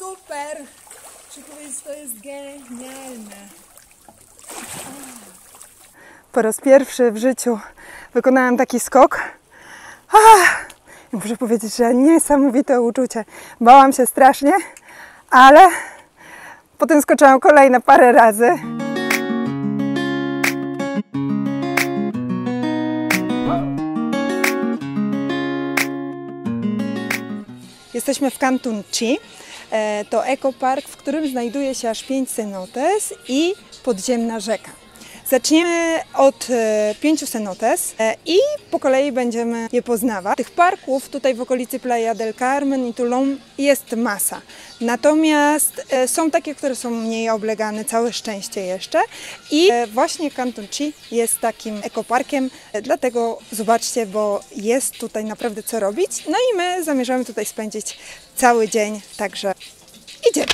super! Muszę powiedzieć, to jest genialne. Po raz pierwszy w życiu wykonałam taki skok. Ah, muszę powiedzieć, że niesamowite uczucie. Bałam się strasznie, ale potem skoczyłam kolejne parę razy. Jesteśmy w Cantun Chi. E, To ekopark, w którym znajduje się aż pięć cenotes i podziemna rzeka. Zaczniemy od e, pięciu cenotes e, i po kolei będziemy je poznawać. Tych parków tutaj w okolicy Playa del Carmen i Tulum jest masa. Natomiast e, są takie, które są mniej oblegane, całe szczęście jeszcze. I właśnie Canton Chi jest takim ekoparkiem, dlatego zobaczcie, bo jest tutaj naprawdę co robić. No i my zamierzamy tutaj spędzić cały dzień, także idziemy.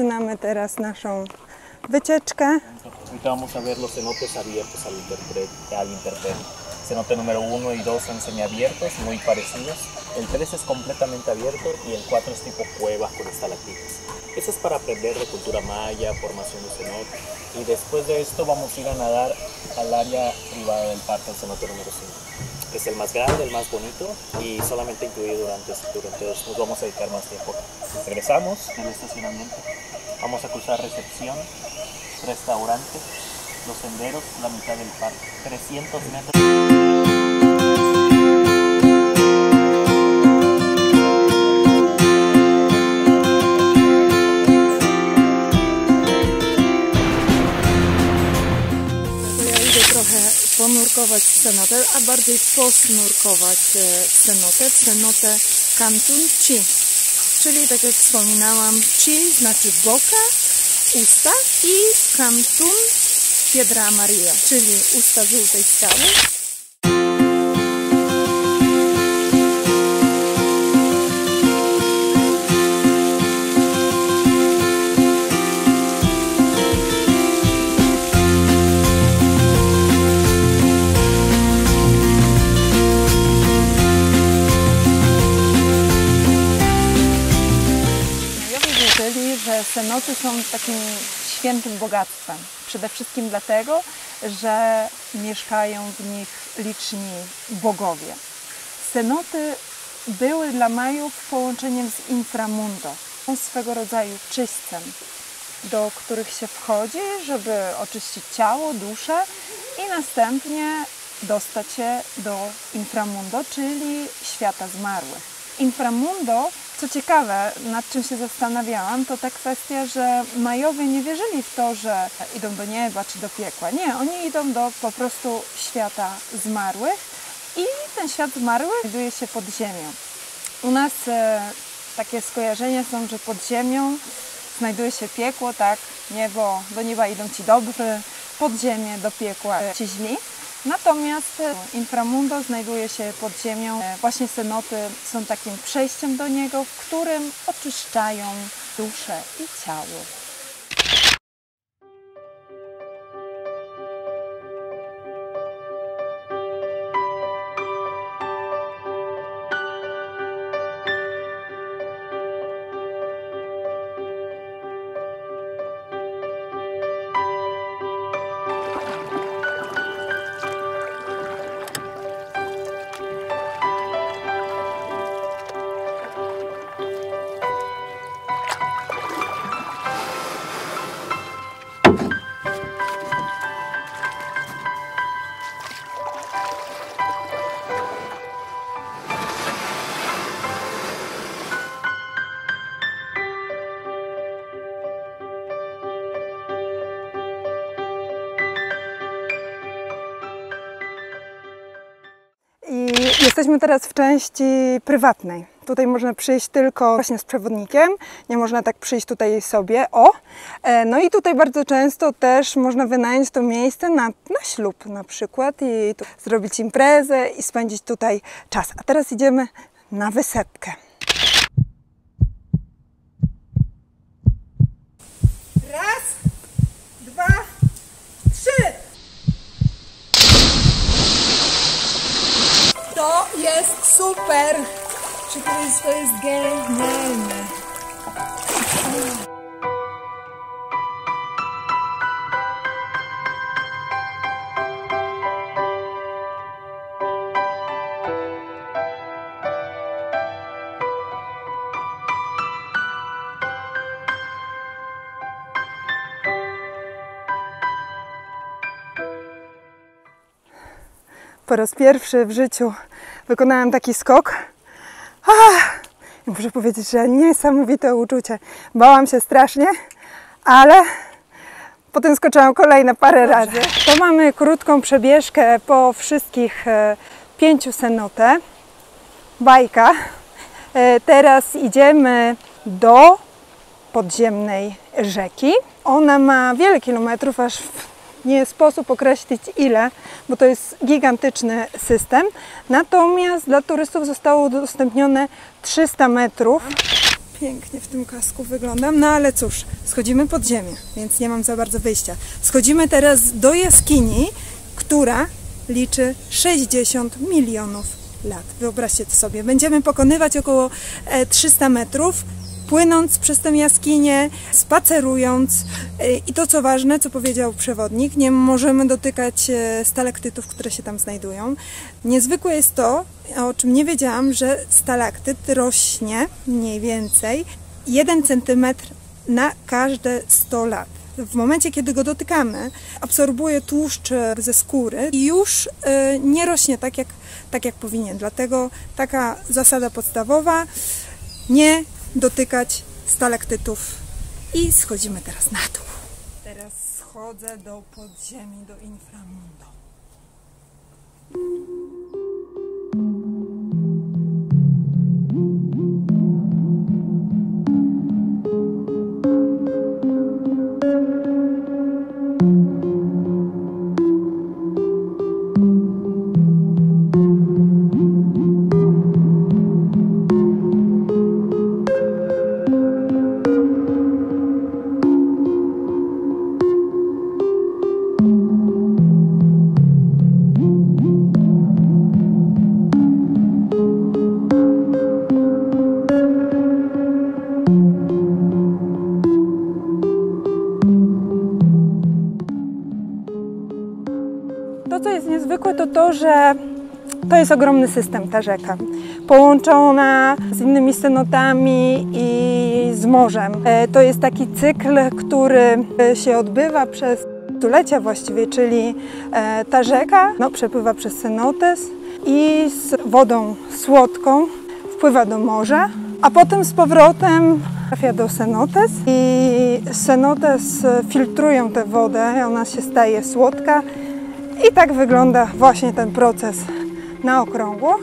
Zaczynamy teraz naszą wycieczkę. Ahorita vamos a ver los cenotes abiertos al interprete. Al. Cenote número 1 y 2 son semiabiertos, muy parecidos. El 3 es completamente abierto y el 4 es tipo cueva con estalactitas. Eso es para aprender de cultura maya, formación de cenote. Y después de esto vamos a ir a nadar al área privada del parque, el cenote número 5. Es el más grande, el más bonito y solamente incluido durante este tour. Entonces nos vamos a dedicar más tiempo. Regresamos al estacionamiento. Vamos a cruzar recepción, restaurante, los senderos, la mitad del parque. 300 metros. Cenotę, a bardziej posnurkować e, cenotę, cenotę Cantun Chi. Czyli tak jak wspominałam, Chi znaczy boka, usta i Cantun Piedra Amarilla, czyli usta żółtej skały. Cenoty są takim świętym bogactwem. Przede wszystkim dlatego, że mieszkają w nich liczni bogowie. Cenoty były dla Majów połączeniem z inframundo. Swego rodzaju czyśćcem, do których się wchodzi, żeby oczyścić ciało, duszę i następnie dostać się do inframundo, czyli świata zmarłych. Inframundo, co ciekawe, nad czym się zastanawiałam, to ta kwestia, że Majowie nie wierzyli w to, że idą do nieba czy do piekła. Nie, oni idą do po prostu świata zmarłych i ten świat zmarłych znajduje się pod ziemią. U nas e, takie skojarzenia są, że pod ziemią znajduje się piekło, tak, niebo, do nieba idą ci dobrzy, pod ziemię, do piekła e, ci źli. Natomiast e, inframundo znajduje się pod ziemią. E, Właśnie cenoty są takim przejściem do niego, w którym oczyszczają duszę i ciało. Jesteśmy teraz w części prywatnej. Tutaj można przyjść tylko właśnie z przewodnikiem, nie można tak przyjść tutaj sobie, o. E, No i tutaj bardzo często też można wynająć to miejsce na, na ślub na przykład i zrobić imprezę i spędzić tutaj czas. A teraz idziemy na wysepkę. Raz, dwa, trzy. To jest super! Przykrość to jest genialne. Po raz pierwszy w życiu wykonałam taki skok. Ach, muszę powiedzieć, że niesamowite uczucie. Bałam się strasznie, ale potem skoczyłam kolejne parę razy. To mamy krótką przebieżkę po wszystkich e, pięciu cenote. Bajka. E, Teraz idziemy do podziemnej rzeki. Ona ma wiele kilometrów, aż w- nie sposób określić ile, bo to jest gigantyczny system. Natomiast dla turystów zostało udostępnione 300 metrów. Pięknie w tym kasku wyglądam, no ale cóż, schodzimy pod ziemię, więc nie mam za bardzo wyjścia. Schodzimy teraz do jaskini, która liczy 60 milionów lat. Wyobraźcie to sobie. Będziemy pokonywać około e, 300 metrów, płynąc przez tę jaskinię, spacerując. E, I to, co ważne, co powiedział przewodnik, nie możemy dotykać e, stalaktytów, które się tam znajdują. Niezwykłe jest to, o czym nie wiedziałam, że stalaktyt rośnie mniej więcej 1 cm na każde 100 lat. W momencie, kiedy go dotykamy, absorbuje tłuszcz e, ze skóry i już nie rośnie tak jak, tak, jak powinien. Dlatego taka zasada podstawowa, nie dotykać stalaktytów. I schodzimy teraz na dół. Teraz schodzę do podziemi, do inframundo. Co jest niezwykłe, to to, że to jest ogromny system, ta rzeka. Połączona z innymi cenotami i z morzem. E, To jest taki cykl, który e, się odbywa przez stulecia właściwie, czyli e, ta rzeka no, przepływa przez cenotes i z wodą słodką wpływa do morza, a potem z powrotem trafia do cenotes i cenotes filtrują tę wodę, ona się staje słodka i tak wygląda właśnie ten proces na okrągło.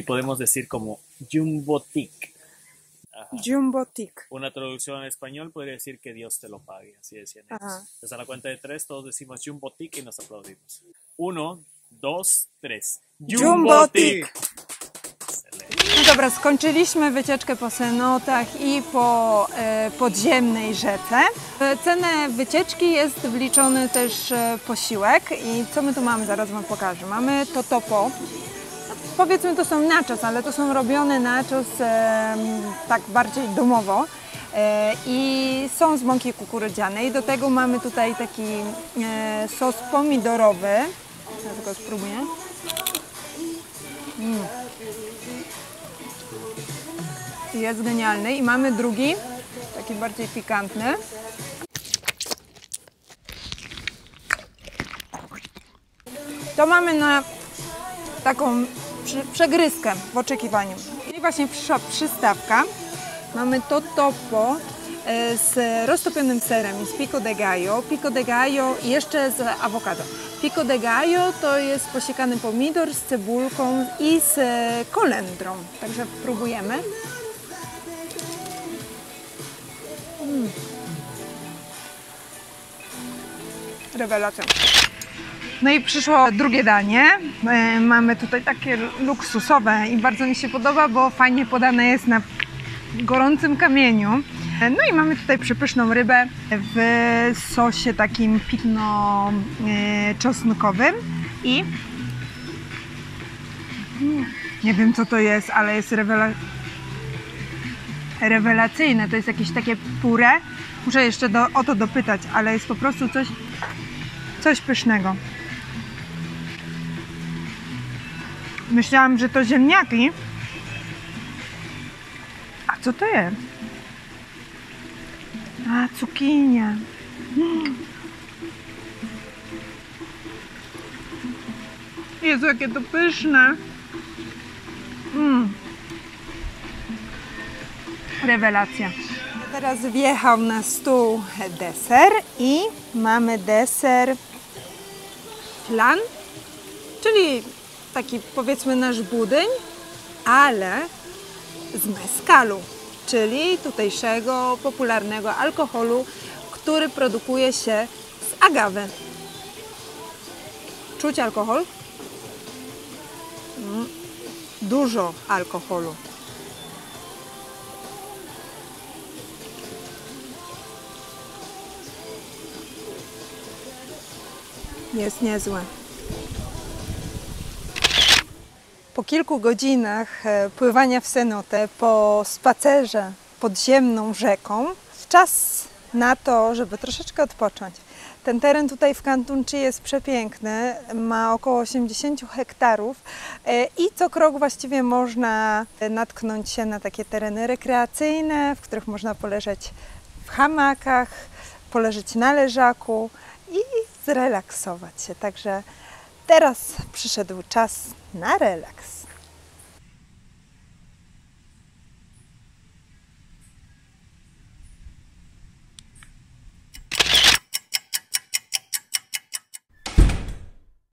Y podemos decir como jumbotic. Jumbotic. Una traducción en español podría decir que Dios te lo pague, así decían ellos. Ajá. Entonces a la cuenta de tres todos decimos jumbotic y nos aplaudimos. Uno, dos, tres. Jumbotic. No dobra, skończyliśmy wycieczkę po cenotach i po e, podziemnej rzece. W cenę wycieczki jest wliczony też e, posiłek i co my tu mamy, zaraz Wam pokażę. Mamy to topo. No, Powiedzmy to są nachos, ale to są robione nachos e, tak bardziej domowo. E, I są z mąki kukurydzianej. Do tego mamy tutaj taki e, sos pomidorowy. Ja tylko spróbuję. Jest genialny. I mamy drugi, taki bardziej pikantny. To mamy na taką przegryzkę w oczekiwaniu. I właśnie przystawka. Mamy to topo e, z roztopionym serem z pico de gallo. Pico de gallo i jeszcze z awokado. Pico de gallo to jest posiekany pomidor z cebulką i z kolendrą. Także próbujemy. Rewelacja. No i przyszło drugie danie. E, Mamy tutaj takie luksusowe i bardzo mi się podoba, bo fajnie podane jest na gorącym kamieniu. E, No i mamy tutaj przepyszną rybę w sosie takim pitno-czosnkowym i Mm, nie wiem co to jest, ale jest rewela... rewelacyjne. To jest jakieś takie purę. Muszę jeszcze do, o to dopytać, ale jest po prostu coś, coś pysznego. Myślałam, że to ziemniaki. A co to jest? A, cukinia. Jezu, jakie to pyszne. Mm. Rewelacja. Teraz wjechał na stół deser i mamy deser flan, czyli taki powiedzmy nasz budyń, ale z mezcalu, czyli tutejszego popularnego alkoholu, który produkuje się z agawy. Czuć alkohol? Mm, Dużo alkoholu. Jest niezłe. Po kilku godzinach e, pływania w Senotę, po spacerze podziemną rzeką, czas na to, żeby troszeczkę odpocząć. Ten teren tutaj w Kantunczy jest przepiękny, ma około 80 hektarów e, i co krok właściwie można natknąć się na takie tereny rekreacyjne, w których można poleżeć w hamakach, poleżeć na leżaku i zrelaksować się. Także teraz przyszedł czas na relaks.